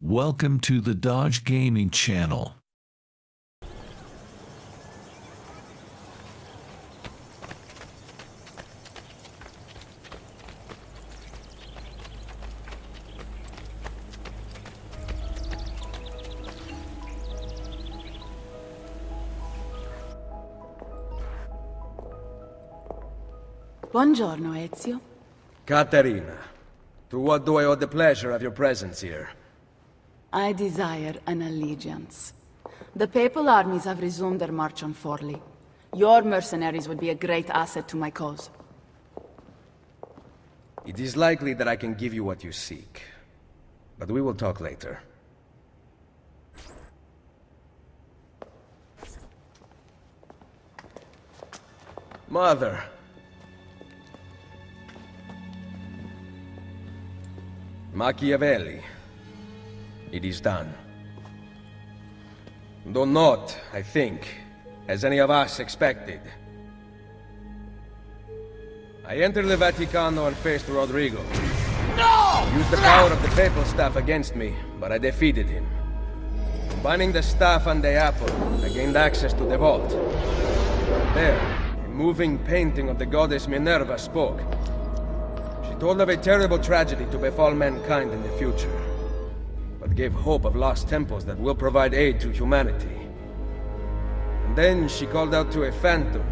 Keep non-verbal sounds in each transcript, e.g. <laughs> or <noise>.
Welcome to the Dodge Gaming channel. Buongiorno, Ezio. Caterina, to what do I owe the pleasure of your presence here? I desire an allegiance. The Papal armies have resumed their march on Forli. Your mercenaries would be a great asset to my cause. It is likely that I can give you what you seek. But we will talk later. Mother. Machiavelli. It is done. Though not, I think, as any of us expected. I entered the Vaticano and faced Rodrigo. No! Used the power of the papal staff against me, but I defeated him. Combining the staff and the apple, I gained access to the vault. There, a moving painting of the goddess Minerva spoke. She told of a terrible tragedy to befall mankind in the future gave hope of lost temples that will provide aid to humanity. And then she called out to a phantom,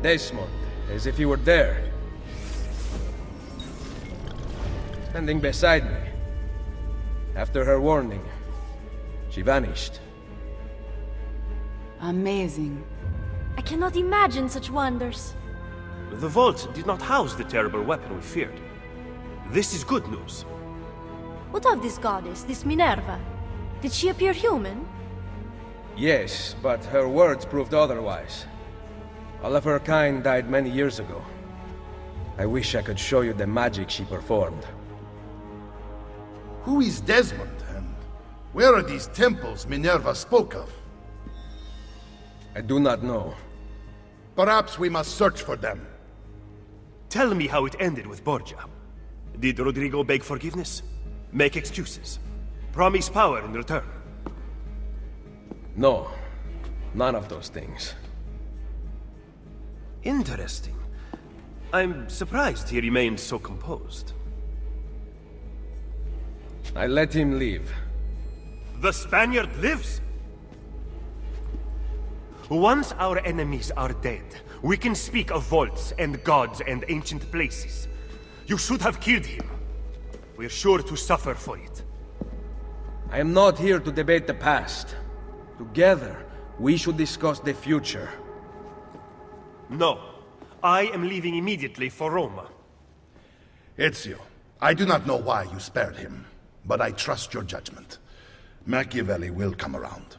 Desmond, as if he were there. Standing beside me. After her warning, she vanished. Amazing. I cannot imagine such wonders. The vault did not house the terrible weapon we feared. This is good news. What of this goddess, this Minerva? Did she appear human? Yes, but her words proved otherwise. All of her kind died many years ago. I wish I could show you the magic she performed. Who is Desmond, and where are these temples Minerva spoke of? I do not know. Perhaps we must search for them. Tell me how it ended with Borgia. Did Rodrigo beg forgiveness? Make excuses? Promise power in return? No. None of those things. Interesting. I'm surprised he remained so composed. I let him leave. The Spaniard lives? Once our enemies are dead, we can speak of vaults and gods and ancient places. You should have killed him. We're sure to suffer for it. I am not here to debate the past. Together, we should discuss the future. No. I am leaving immediately for Roma. Ezio, I do not know why you spared him, but I trust your judgment. Machiavelli will come around.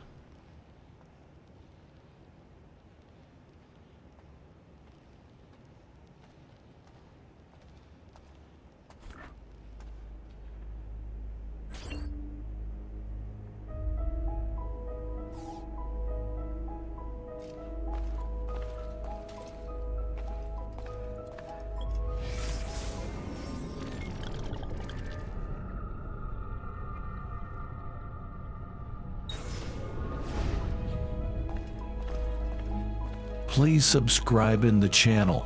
Please subscribe in the channel.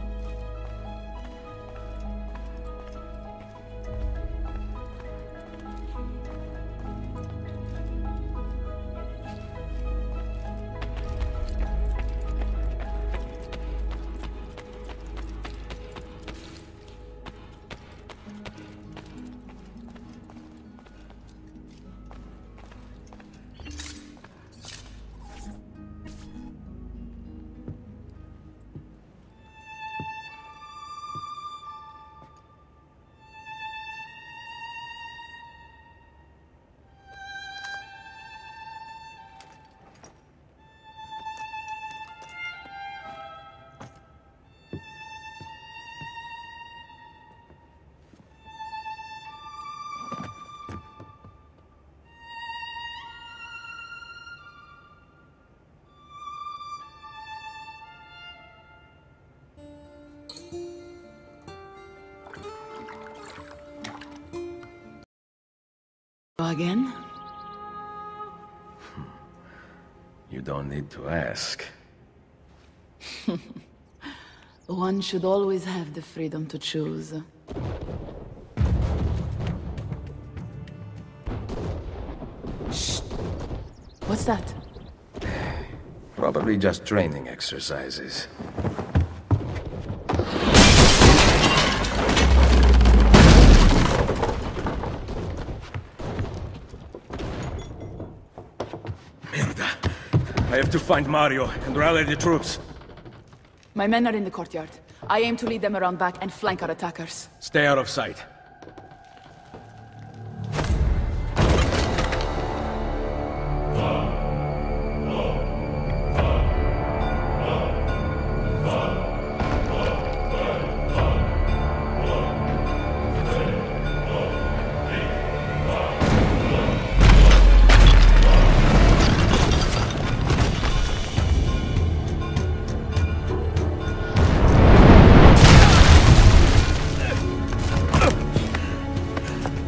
again? You don't need to ask. <laughs> One should always have the freedom to choose. Shh! What's that? <sighs> Probably just training exercises. I have to find Mario and rally the troops. My men are in the courtyard. I aim to lead them around back and flank our attackers. Stay out of sight.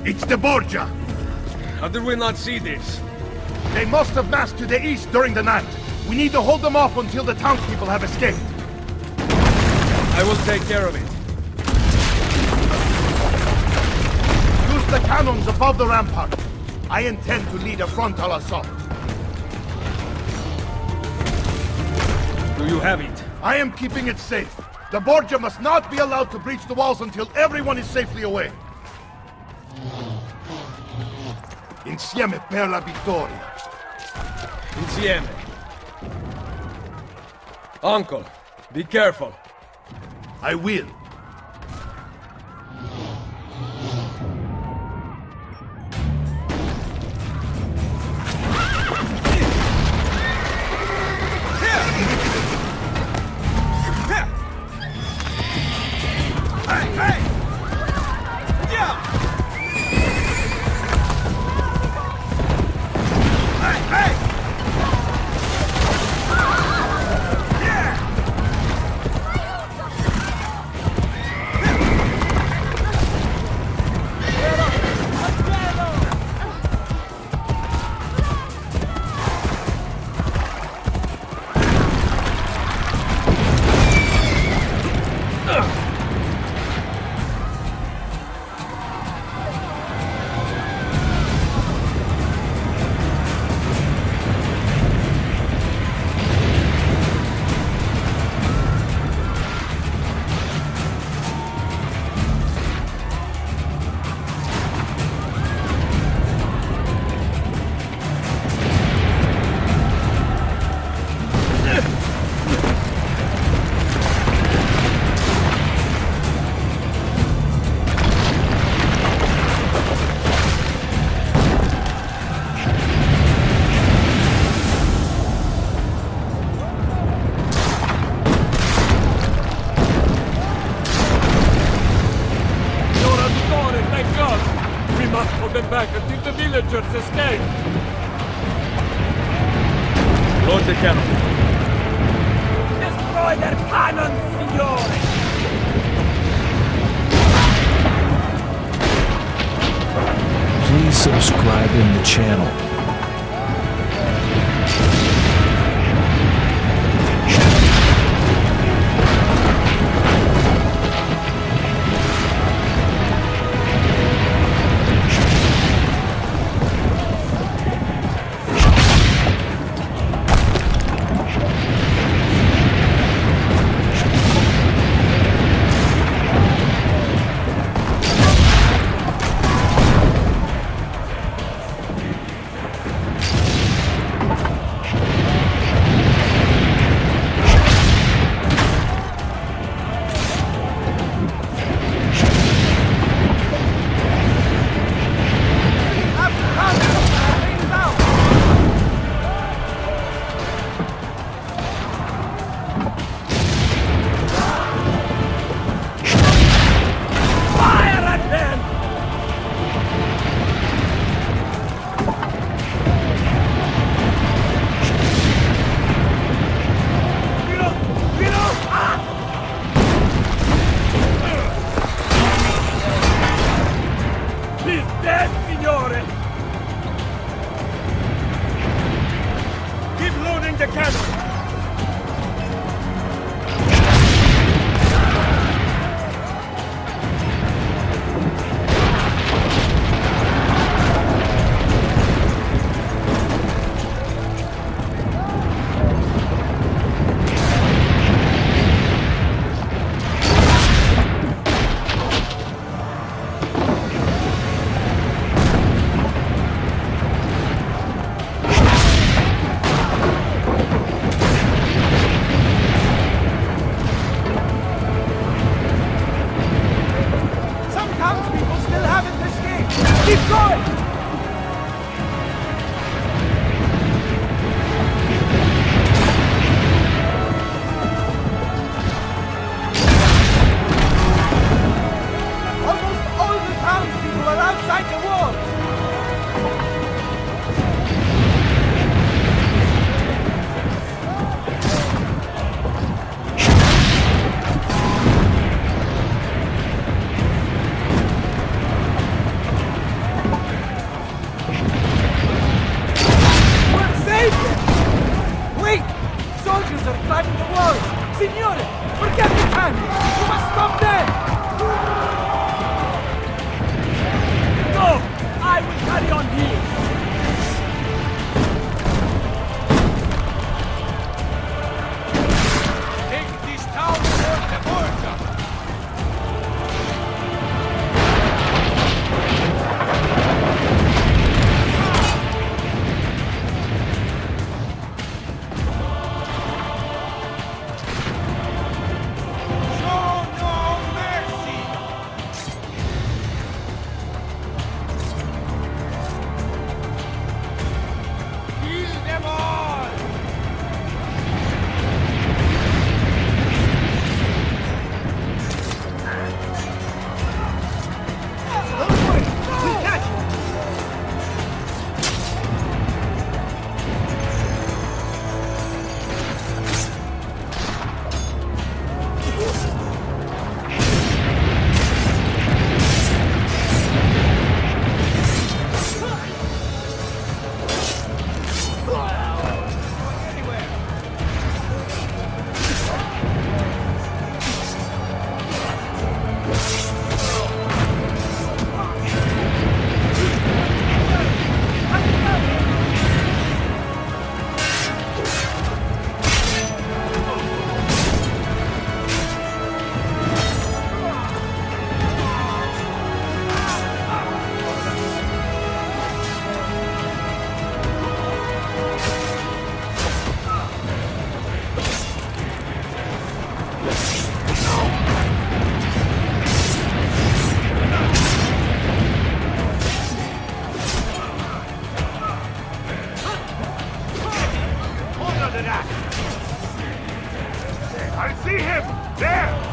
It's the Borgia! How did we not see this? They must have massed to the east during the night. We need to hold them off until the townspeople have escaped. I will take care of it. Use the cannons above the rampart. I intend to lead a frontal assault. Do you have it? I am keeping it safe. The Borgia must not be allowed to breach the walls until everyone is safely away. Insieme per la vittoria. Insieme. Uncle, be careful. I will. The cannon. Destroy their cannons, signore! Please subscribe in the channel. Signore! Keep loading the cannon! I see him! There!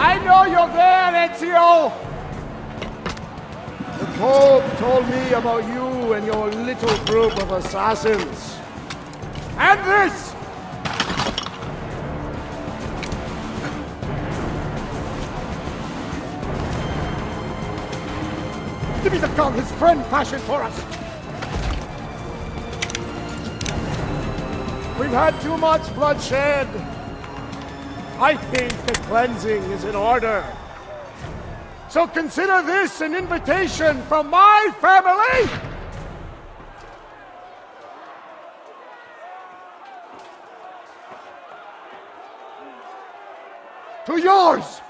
I know you're there, Ezio! The Pope told me about you and your little group of assassins. And this! Give me the gun his friend fashioned for us! We've had too much bloodshed. I think the cleansing is in order. So consider this an invitation from my family to yours.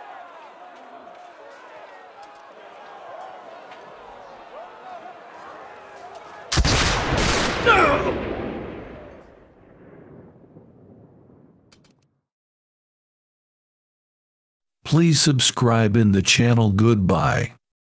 Please subscribe in the channel. Goodbye.